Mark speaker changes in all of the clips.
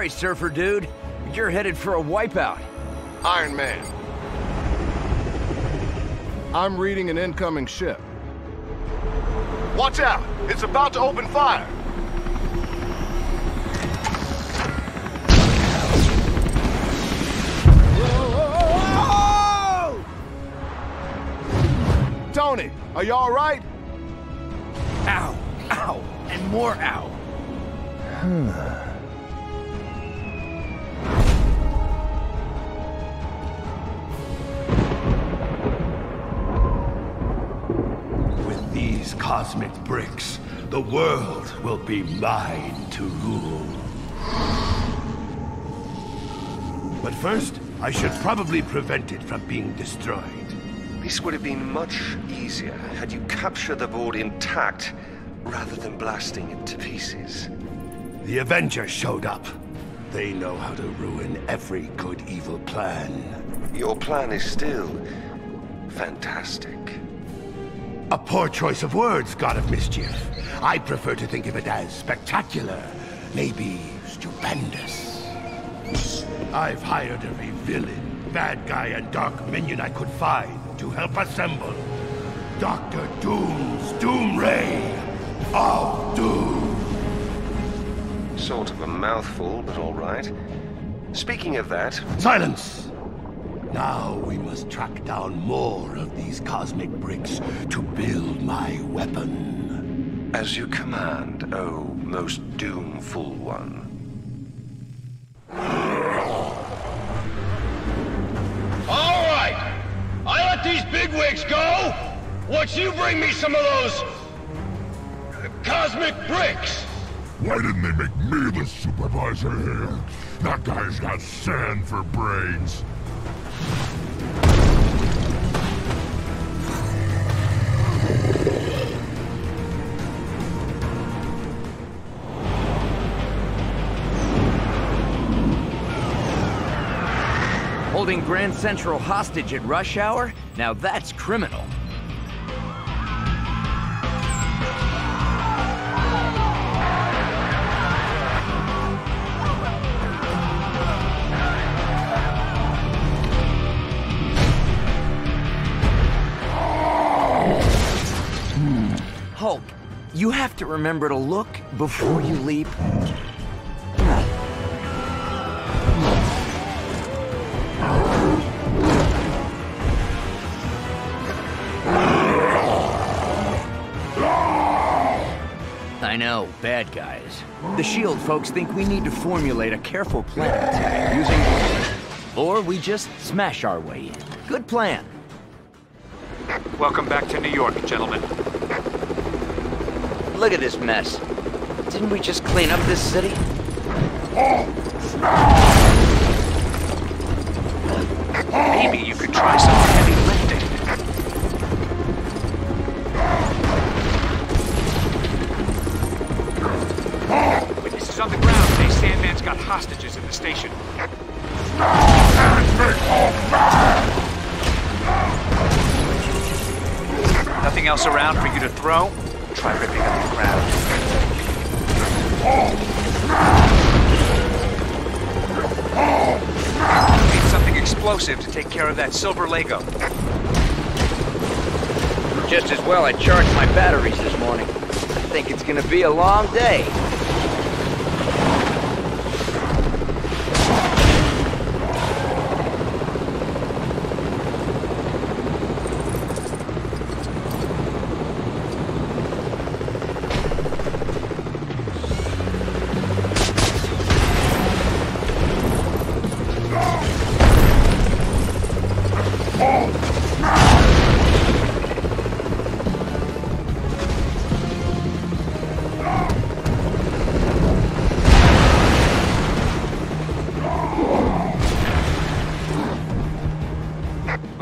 Speaker 1: Sorry, surfer dude, you're headed for a wipeout.
Speaker 2: Iron Man.
Speaker 3: I'm reading an incoming ship.
Speaker 2: Watch out! It's about to open fire!
Speaker 3: Tony, are you all right?
Speaker 1: Ow, ow, and more ow.
Speaker 4: Hmm. Cosmic bricks, the world will be mine to rule. But first, I should probably prevent it from being destroyed.
Speaker 5: This would have been much easier had you captured the board intact rather than blasting it to pieces.
Speaker 4: The Avengers showed up. They know how to ruin every good-evil plan.
Speaker 5: Your plan is still fantastic.
Speaker 4: A poor choice of words, God of Mischief. I prefer to think of it as spectacular, maybe stupendous. I've hired every villain, bad guy, and dark minion I could find to help assemble Doctor Doom's Doom Ray of Doom.
Speaker 5: Sort of a mouthful, but all right. Speaking of that,
Speaker 4: Silence! Now we must track down more of these cosmic bricks to build my weapon.
Speaker 5: as you command, O most doomful one.
Speaker 6: All right. I let these bigwigs go. Once you bring me some of those cosmic bricks.
Speaker 7: Why didn't they make me the supervisor here? That guy's got sand for brains.
Speaker 1: Holding Grand Central hostage at rush hour? Now that's criminal. You have to remember to look before you leap. I know, bad guys. The SHIELD folks think we need to formulate a careful plan attack using... Or we just smash our way in. Good plan.
Speaker 8: Welcome back to New York, gentlemen.
Speaker 1: Look at this mess. Didn't we just clean up this city?
Speaker 8: Maybe you could try some heavy lifting. Witnesses on the ground say Sandman's got hostages in the station. Nothing else around for you to throw? Try ripping up the ground. Need something explosive to take care of that silver Lego.
Speaker 1: Just as well I charged my batteries this morning. I think it's gonna be a long day.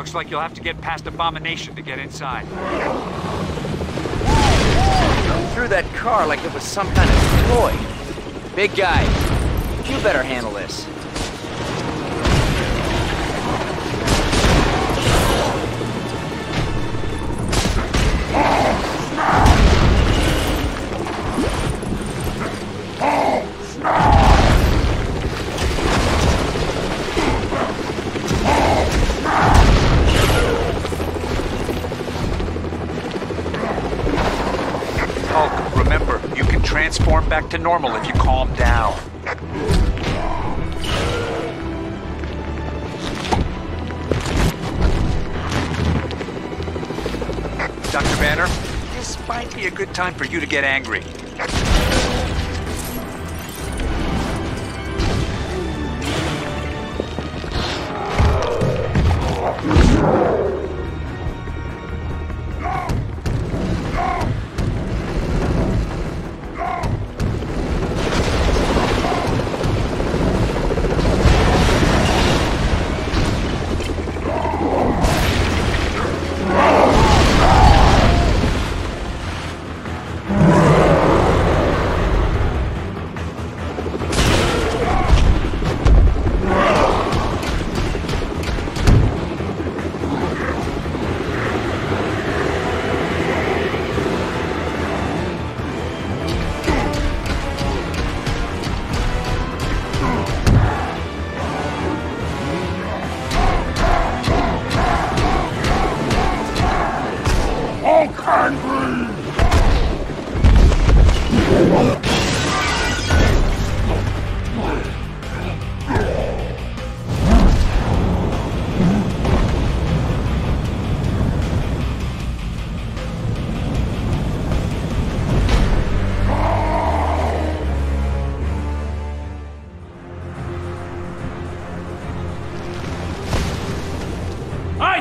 Speaker 8: Looks like you'll have to get past Abomination to get inside.
Speaker 1: Threw that car like it was some kind of toy. Big guy, you better handle this.
Speaker 8: Transform back to normal if you calm down. Dr. Banner, this might be a good time for you to get angry.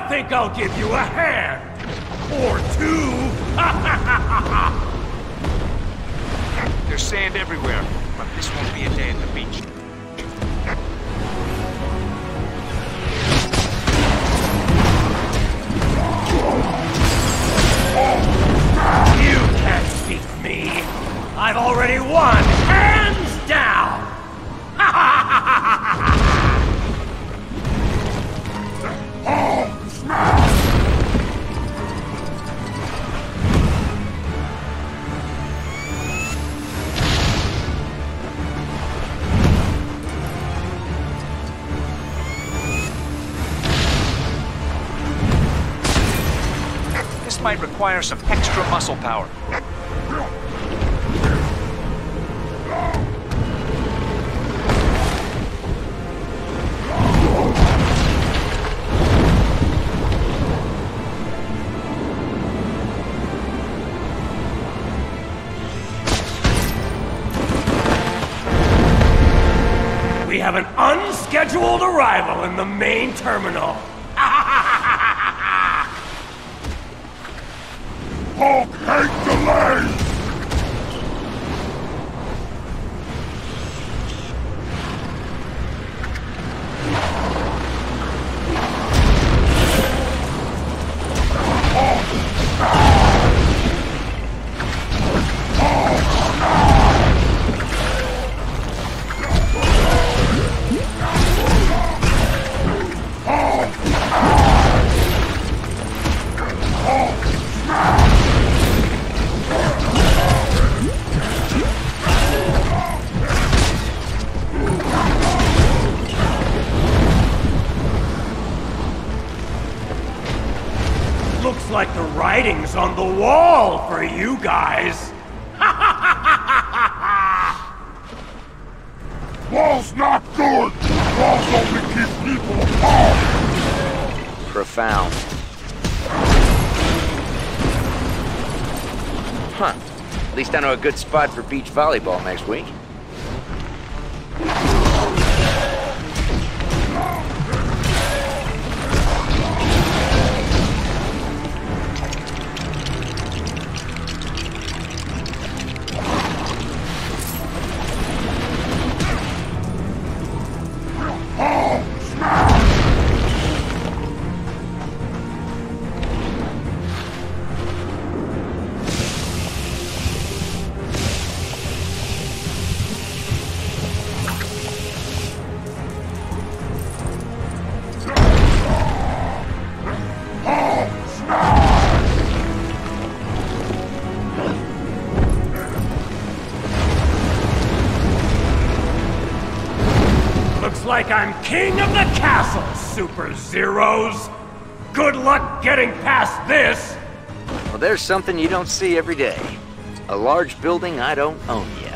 Speaker 9: I think I'll give you a hand! Or two!
Speaker 8: There's sand everywhere, but this won't be a day at the beach.
Speaker 9: You can't beat me! I've already won,
Speaker 8: might require some extra muscle power.
Speaker 9: We have an unscheduled arrival in the main terminal. Looks guys.
Speaker 7: Wall's not good! Walls only keep people apart!
Speaker 1: Profound. Huh. At least I know a good spot for beach volleyball next week.
Speaker 9: Like I'm king of the castle, Super Zeros. Good luck getting past this.
Speaker 1: Well, there's something you don't see every day. A large building I don't own yet.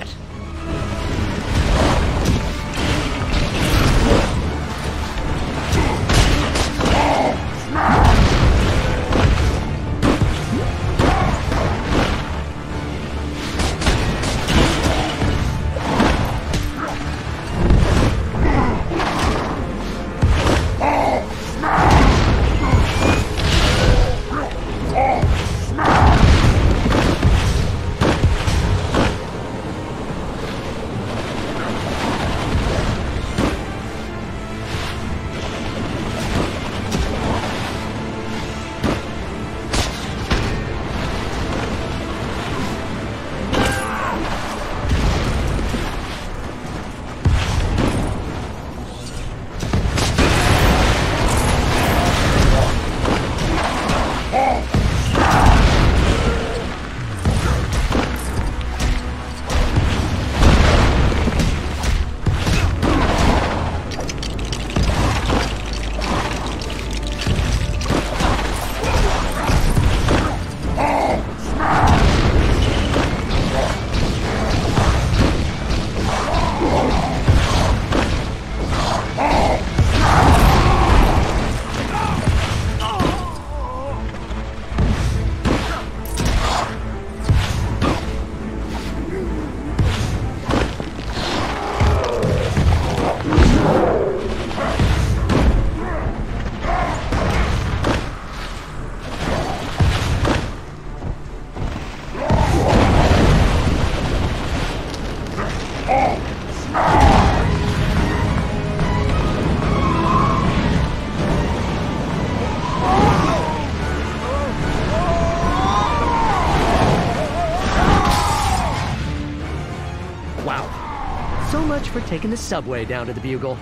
Speaker 10: Taking the subway down to the Bugle.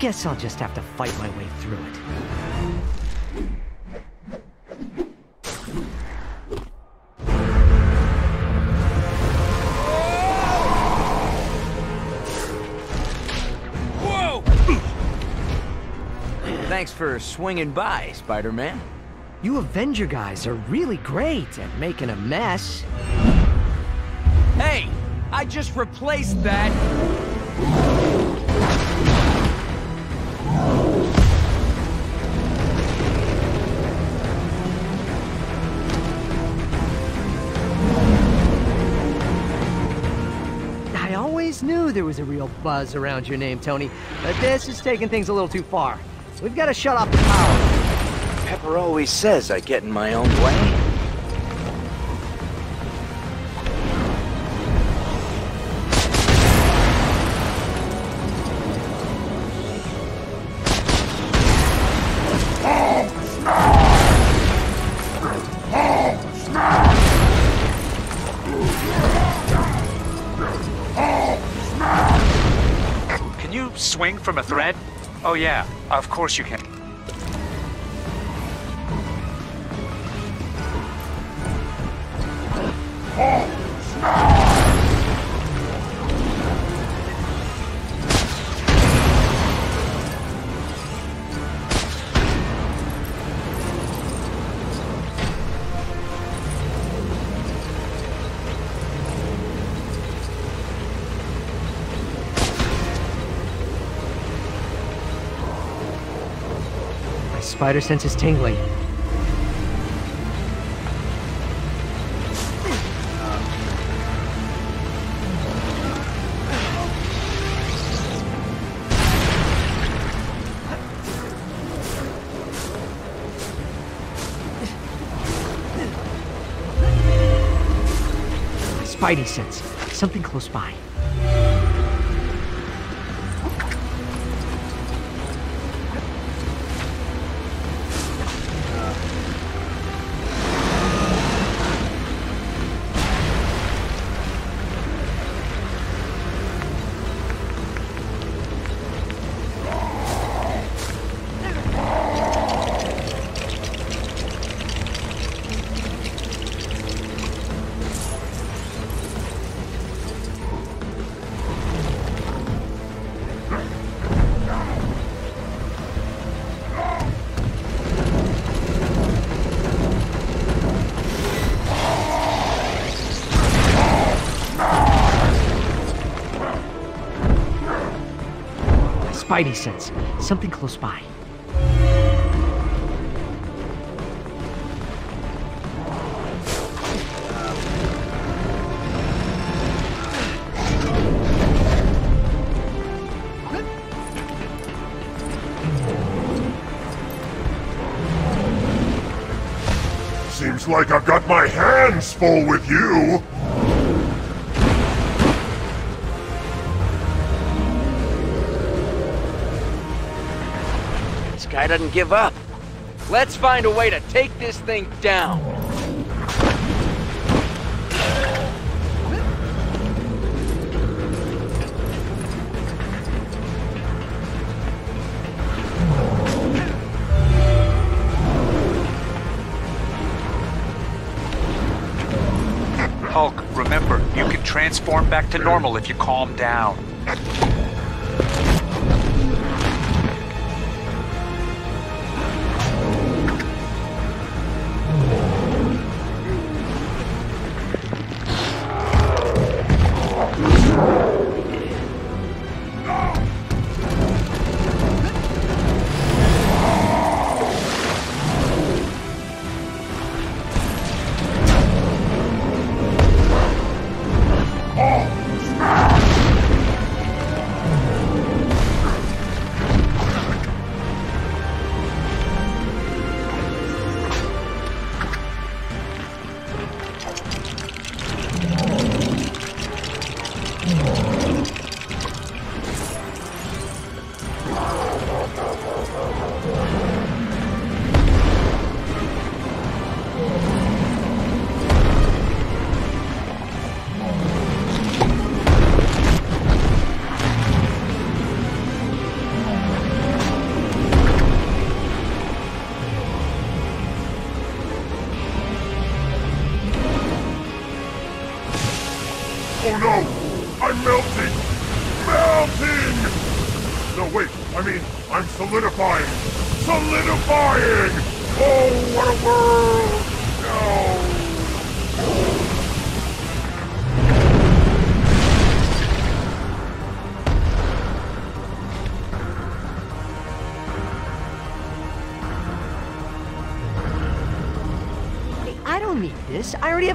Speaker 10: Guess I'll just have to fight my way through it.
Speaker 1: Whoa! Thanks for swinging by, Spider-Man.
Speaker 10: You Avenger guys are really great at making a mess.
Speaker 1: Hey, I just replaced that.
Speaker 10: I always knew there was a real buzz around your name, Tony, but this is taking things a little too far. We've got to shut off the power.
Speaker 1: Pepper always says I get in my own way.
Speaker 8: From a thread? Oh yeah, of course you can.
Speaker 10: Spider sense is tingling. Spidey sense. Something close by. Spidey sense. Something close by.
Speaker 7: Seems like I've got my hands full with you.
Speaker 1: Guy doesn't give up. Let's find a way to take this thing down.
Speaker 8: Hulk, remember, you can transform back to normal if you calm down.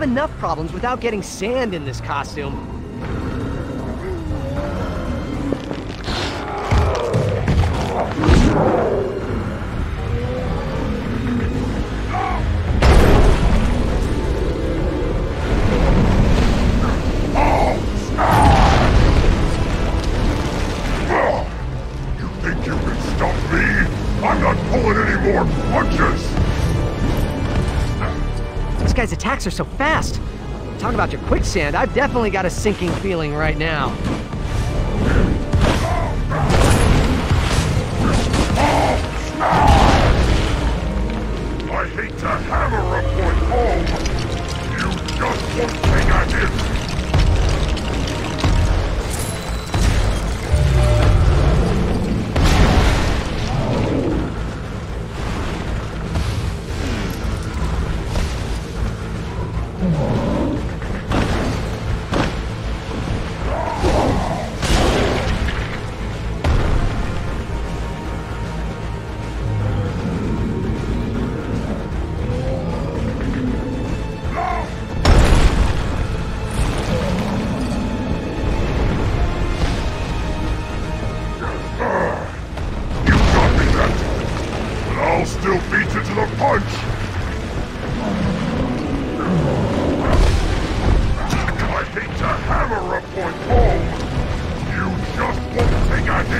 Speaker 10: Have enough problems without getting sand in this costume.
Speaker 7: You think you can stop me? I'm not pulling any
Speaker 10: guy's attacks are so fast. Talk about your quicksand. I've definitely got a sinking feeling right now.
Speaker 7: I hate to hammer a point home. You just won't.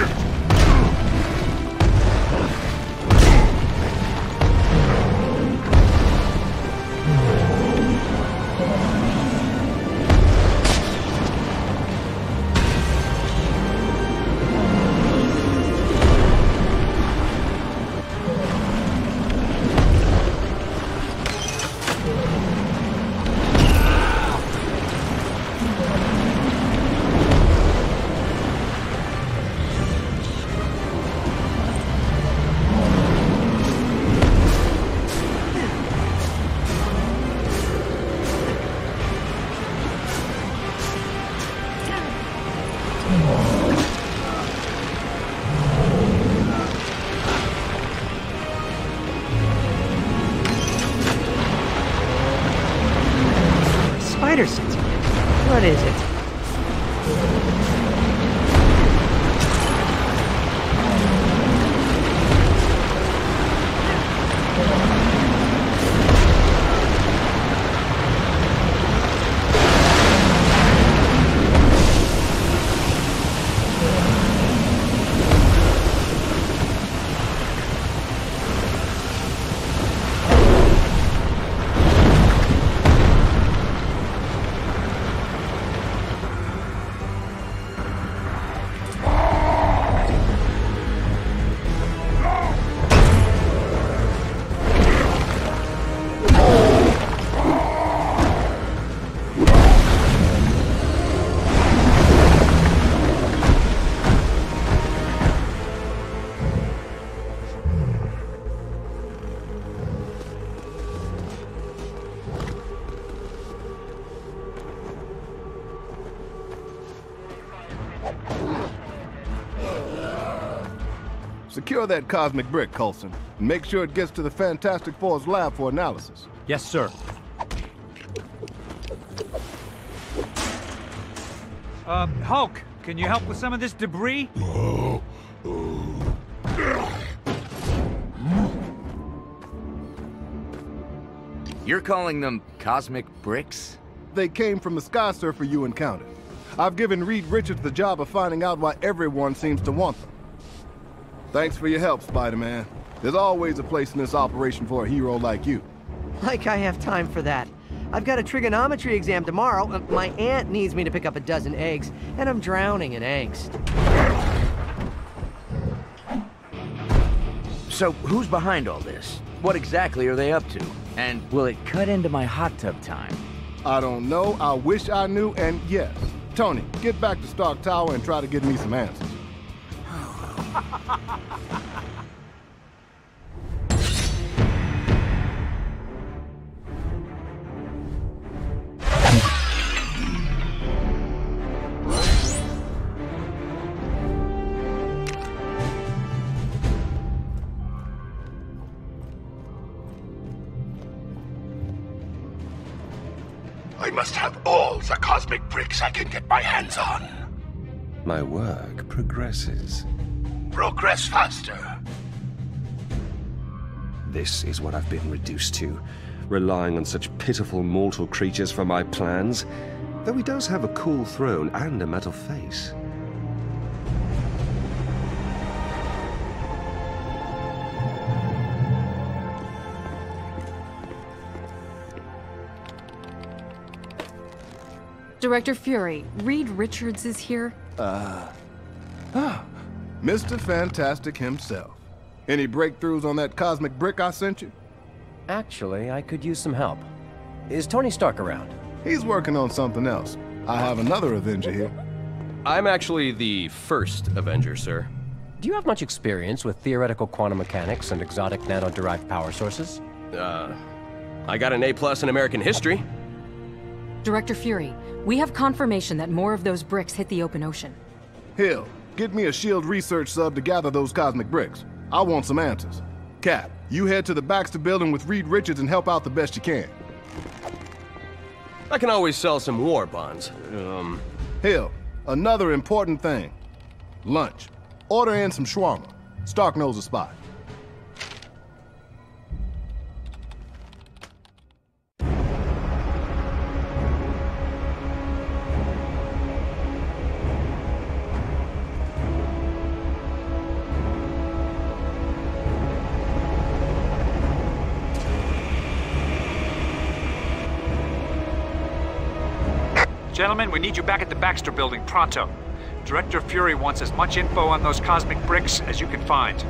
Speaker 7: here!
Speaker 10: Spider
Speaker 3: Secure that cosmic brick, Coulson, and make sure it gets to the Fantastic Four's lab for analysis.
Speaker 9: Yes, sir. Uh, Hulk, can you help with some of this debris?
Speaker 1: You're calling them cosmic bricks?
Speaker 3: They came from the Sky Surfer you encountered. I've given Reed Richards the job of finding out why everyone seems to want them. Thanks for your help, Spider-Man. There's always a place in this operation for a hero like you.
Speaker 10: Like I have time for that. I've got a trigonometry exam tomorrow. Uh, My aunt needs me to pick up a dozen eggs, and I'm drowning in angst.
Speaker 1: So, who's behind all this? What exactly are they up to? And will it cut into my hot tub time?
Speaker 3: I don't know, I wish I knew, and yes. Tony, get back to Stark Tower and try to get me some answers.
Speaker 4: must have all the cosmic bricks I can get my hands on.
Speaker 5: My work progresses.
Speaker 4: Progress faster.
Speaker 5: This is what I've been reduced to, relying on such pitiful mortal creatures for my plans. Though he does have a cool throne and a metal face.
Speaker 11: Director Fury, Reed Richards is here. Uh.
Speaker 3: Mr. Fantastic himself. Any breakthroughs on that cosmic brick I sent you?
Speaker 12: Actually, I could use some help. Is Tony Stark around?
Speaker 3: He's working on something else. I have another Avenger here.
Speaker 13: I'm actually the first Avenger, sir.
Speaker 12: Do you have much experience with theoretical quantum mechanics and exotic nano-derived power sources?
Speaker 13: Uh, I got an A plus in American history.
Speaker 11: Director Fury, we have confirmation that more of those bricks hit the open ocean.
Speaker 3: Hill, get me a SHIELD research sub to gather those cosmic bricks. I want some answers. Cap, you head to the Baxter building with Reed Richards and help out the best you can.
Speaker 13: I can always sell some war bonds. Um,
Speaker 3: Hill, another important thing. Lunch. Order in some shawarma. Stark knows a spot.
Speaker 8: Gentlemen, we need you back at the Baxter building pronto. Director Fury wants as much info on those cosmic bricks as you can find.